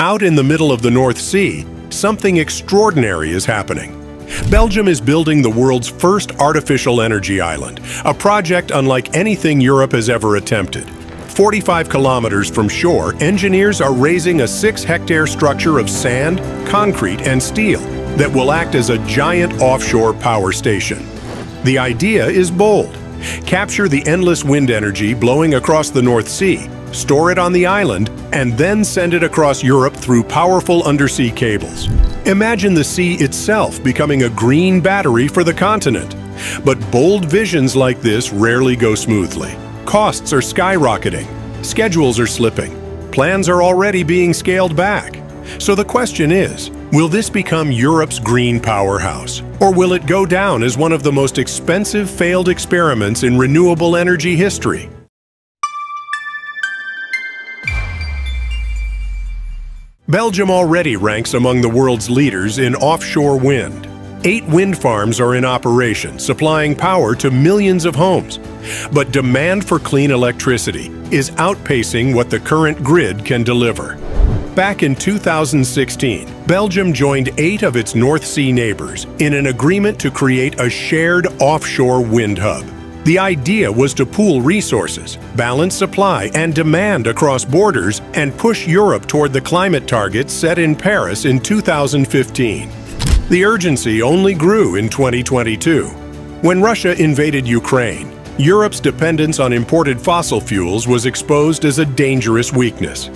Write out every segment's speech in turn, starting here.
Out in the middle of the North Sea, something extraordinary is happening. Belgium is building the world's first artificial energy island, a project unlike anything Europe has ever attempted. 45 kilometers from shore, engineers are raising a six-hectare structure of sand, concrete, and steel that will act as a giant offshore power station. The idea is bold. Capture the endless wind energy blowing across the North Sea store it on the island, and then send it across Europe through powerful undersea cables. Imagine the sea itself becoming a green battery for the continent. But bold visions like this rarely go smoothly. Costs are skyrocketing, schedules are slipping, plans are already being scaled back. So the question is, will this become Europe's green powerhouse? Or will it go down as one of the most expensive failed experiments in renewable energy history? Belgium already ranks among the world's leaders in offshore wind. Eight wind farms are in operation, supplying power to millions of homes. But demand for clean electricity is outpacing what the current grid can deliver. Back in 2016, Belgium joined eight of its North Sea neighbors in an agreement to create a shared offshore wind hub. The idea was to pool resources, balance supply and demand across borders, and push Europe toward the climate targets set in Paris in 2015. The urgency only grew in 2022. When Russia invaded Ukraine, Europe's dependence on imported fossil fuels was exposed as a dangerous weakness.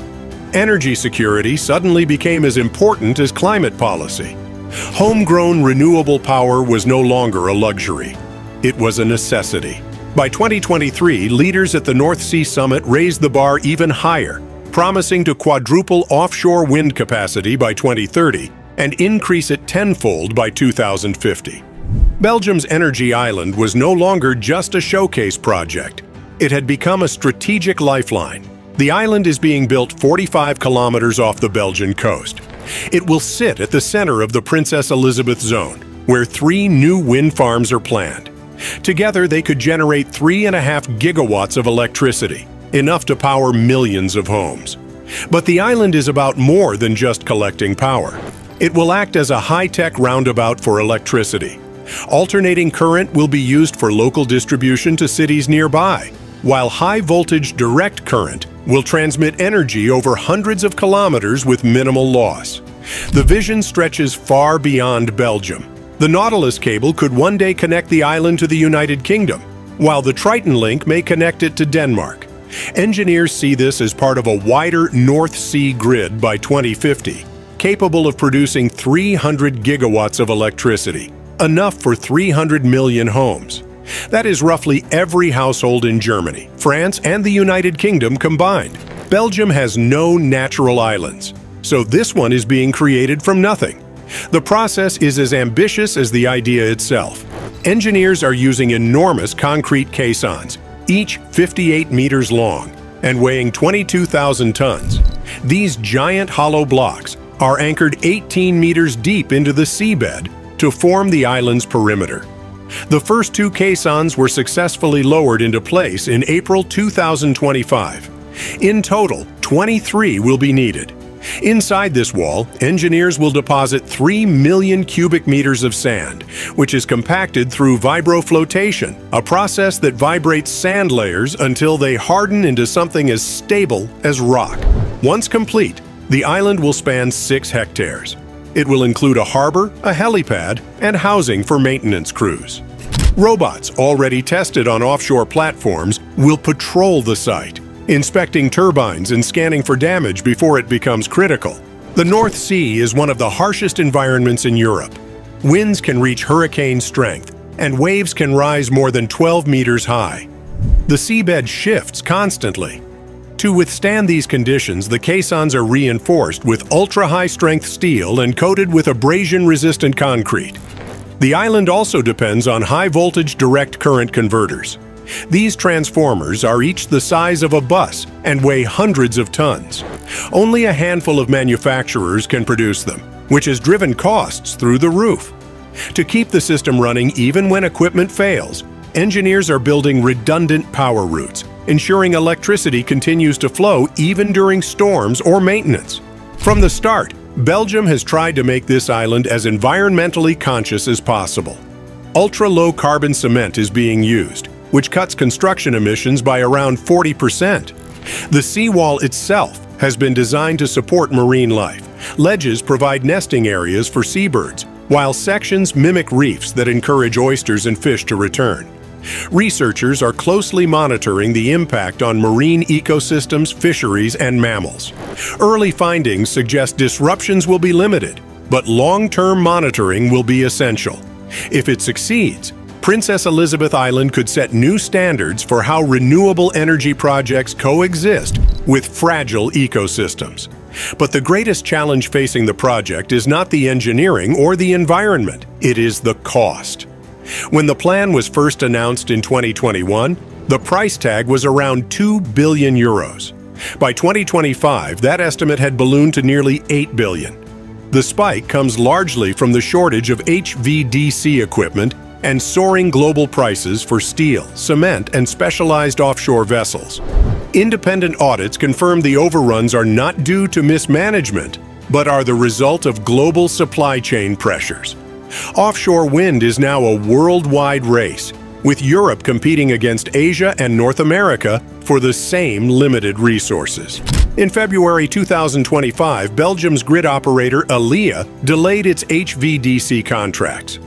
Energy security suddenly became as important as climate policy. Homegrown renewable power was no longer a luxury. It was a necessity. By 2023, leaders at the North Sea Summit raised the bar even higher, promising to quadruple offshore wind capacity by 2030 and increase it tenfold by 2050. Belgium's energy island was no longer just a showcase project. It had become a strategic lifeline. The island is being built 45 kilometers off the Belgian coast. It will sit at the center of the Princess Elizabeth Zone, where three new wind farms are planned. Together, they could generate 3.5 gigawatts of electricity, enough to power millions of homes. But the island is about more than just collecting power. It will act as a high-tech roundabout for electricity. Alternating current will be used for local distribution to cities nearby, while high-voltage direct current will transmit energy over hundreds of kilometers with minimal loss. The vision stretches far beyond Belgium. The Nautilus cable could one day connect the island to the United Kingdom, while the Triton link may connect it to Denmark. Engineers see this as part of a wider North Sea grid by 2050, capable of producing 300 gigawatts of electricity, enough for 300 million homes. That is roughly every household in Germany, France, and the United Kingdom combined. Belgium has no natural islands, so this one is being created from nothing. The process is as ambitious as the idea itself. Engineers are using enormous concrete caissons, each 58 meters long and weighing 22,000 tons. These giant hollow blocks are anchored 18 meters deep into the seabed to form the island's perimeter. The first two caissons were successfully lowered into place in April 2025. In total, 23 will be needed. Inside this wall, engineers will deposit 3 million cubic meters of sand, which is compacted through vibroflotation, a process that vibrates sand layers until they harden into something as stable as rock. Once complete, the island will span 6 hectares. It will include a harbor, a helipad, and housing for maintenance crews. Robots already tested on offshore platforms will patrol the site, inspecting turbines and scanning for damage before it becomes critical. The North Sea is one of the harshest environments in Europe. Winds can reach hurricane strength, and waves can rise more than 12 meters high. The seabed shifts constantly. To withstand these conditions, the caissons are reinforced with ultra-high-strength steel and coated with abrasion-resistant concrete. The island also depends on high-voltage direct current converters. These transformers are each the size of a bus and weigh hundreds of tons. Only a handful of manufacturers can produce them, which has driven costs through the roof. To keep the system running even when equipment fails, engineers are building redundant power routes, ensuring electricity continues to flow even during storms or maintenance. From the start, Belgium has tried to make this island as environmentally conscious as possible. Ultra-low carbon cement is being used, which cuts construction emissions by around 40%. The seawall itself has been designed to support marine life. Ledges provide nesting areas for seabirds, while sections mimic reefs that encourage oysters and fish to return. Researchers are closely monitoring the impact on marine ecosystems, fisheries, and mammals. Early findings suggest disruptions will be limited, but long-term monitoring will be essential. If it succeeds, Princess Elizabeth Island could set new standards for how renewable energy projects coexist with fragile ecosystems. But the greatest challenge facing the project is not the engineering or the environment, it is the cost. When the plan was first announced in 2021, the price tag was around 2 billion euros. By 2025, that estimate had ballooned to nearly 8 billion. The spike comes largely from the shortage of HVDC equipment and soaring global prices for steel, cement, and specialized offshore vessels. Independent audits confirm the overruns are not due to mismanagement, but are the result of global supply chain pressures. Offshore wind is now a worldwide race, with Europe competing against Asia and North America for the same limited resources. In February 2025, Belgium's grid operator Elia delayed its HVDC contracts.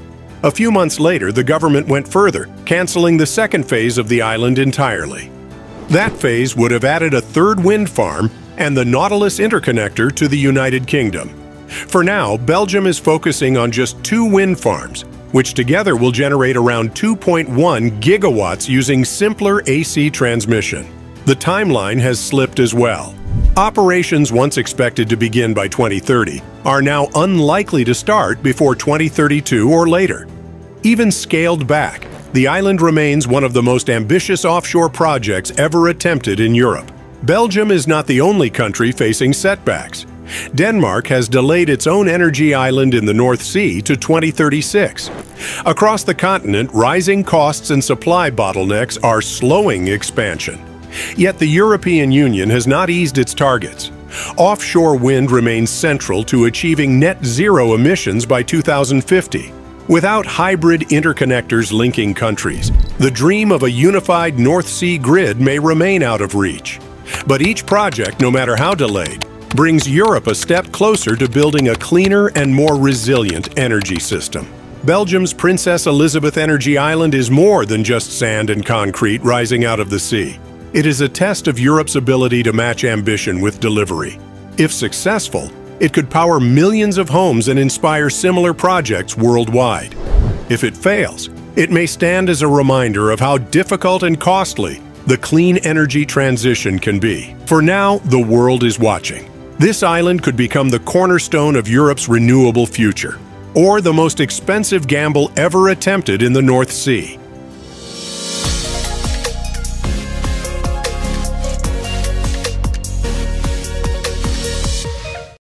A few months later, the government went further, canceling the second phase of the island entirely. That phase would have added a third wind farm and the Nautilus interconnector to the United Kingdom. For now, Belgium is focusing on just two wind farms, which together will generate around 2.1 gigawatts using simpler AC transmission. The timeline has slipped as well. Operations once expected to begin by 2030 are now unlikely to start before 2032 or later. Even scaled back, the island remains one of the most ambitious offshore projects ever attempted in Europe. Belgium is not the only country facing setbacks. Denmark has delayed its own energy island in the North Sea to 2036. Across the continent, rising costs and supply bottlenecks are slowing expansion. Yet the European Union has not eased its targets. Offshore wind remains central to achieving net zero emissions by 2050. Without hybrid interconnectors linking countries, the dream of a unified North Sea grid may remain out of reach. But each project, no matter how delayed, brings Europe a step closer to building a cleaner and more resilient energy system. Belgium's Princess Elizabeth Energy Island is more than just sand and concrete rising out of the sea. It is a test of Europe's ability to match ambition with delivery. If successful, it could power millions of homes and inspire similar projects worldwide. If it fails, it may stand as a reminder of how difficult and costly the clean energy transition can be. For now, the world is watching. This island could become the cornerstone of Europe's renewable future, or the most expensive gamble ever attempted in the North Sea.